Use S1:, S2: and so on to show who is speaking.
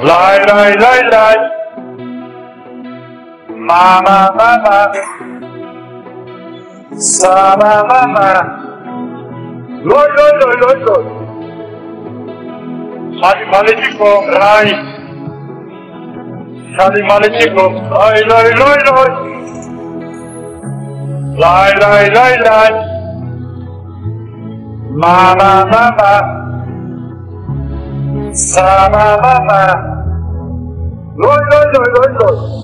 S1: Lại lại lại lại, mà mà mà mà sa ma ma ma. Lôi lôi lôi lôi lôi. Sali maletiko rai. Sali maletiko lại lại lại lại, lại lại lại. Lai Ma ma ma ma. Sa ma ma ma. Loi loi loi loi loi.